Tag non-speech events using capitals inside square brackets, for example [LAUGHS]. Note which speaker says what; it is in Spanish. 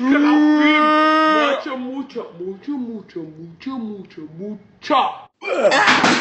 Speaker 1: Claudín, mucho, mucho, mucho, mucho, mucho, mucho. [LAUGHS]